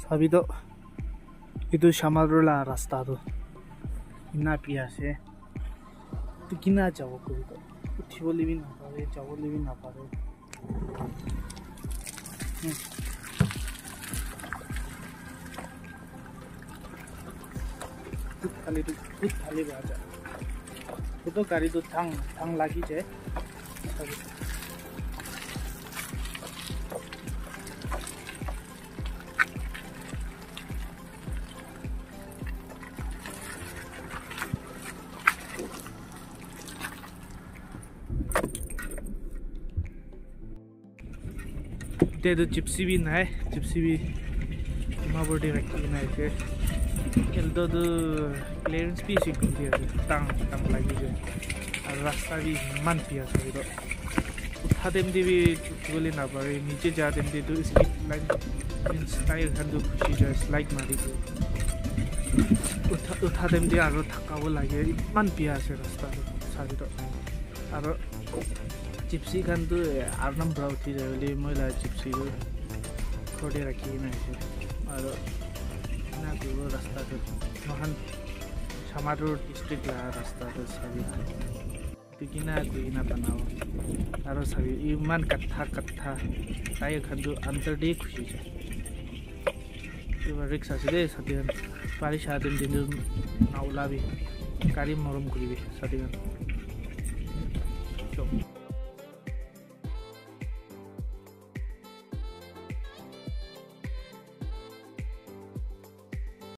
চাবিটো এইটো চামাৰোলা ৰাস্তাটো কিনা পি আছে এইটো কিনা যাব কৰিব উঠিবলৈ বি নাপাৰে যাবলৈ বি নাপাৰে খুব খালি খুব খালি বেয়া ಮತ್ತೆ ಇದು ಚಿಪ್ಸಿ ಬಿ ನಾಯಿ ಚಿಪ್ಸಿ ಬಿ ತಿಮ್ಮಾಬೋಟಿ ವ್ಯಕ್ತಿ ನಾಯ್ಕೆ ಎಲ್ದೋದು ಕ್ಲಿಯರೆನ್ಸ್ ಬಿ ಸಿಕ್ಕಿ ಅದು ಟಾಂಗ್ ಟಾಂಗ್ ಲಾಗಿದೆ ಅದು ರಾಸ್ತಾ ಬಿ ಹಿಮ್ಮನ್ ಪಿ ಅದು ಇದು उठा देम भी गोली ना पाए नीचे जा देम दी तो इसकी खुशी जाए स्लाइक मारी तो उठा उठा देम लगे इमान पिया रास्ता আৰু জিপচি খানটো আৰ নাম পৰা উঠি যায় বুলি মই লাগে জিপচিটো ঘৰতে ৰাখি কিনে আহিছোঁ। আৰু না কৰিব ৰাস্তাটো মহান চামাটোৰ ডিষ্ট্ৰিক্ট লগা ৰাস্তাটো চাবি। কিনা কৰি কিনা বনাব আৰু চাবি ইমান কাঠা কাঠা। তাই খানটো আন্তৰ দি খুচি যায়। কিবা ৰিক্স আছে দেই ছাতিখান পাৰি চাহ দিন দিনটো নাওলাবি। গাড়ী মৰম কৰিবি ছাতিখান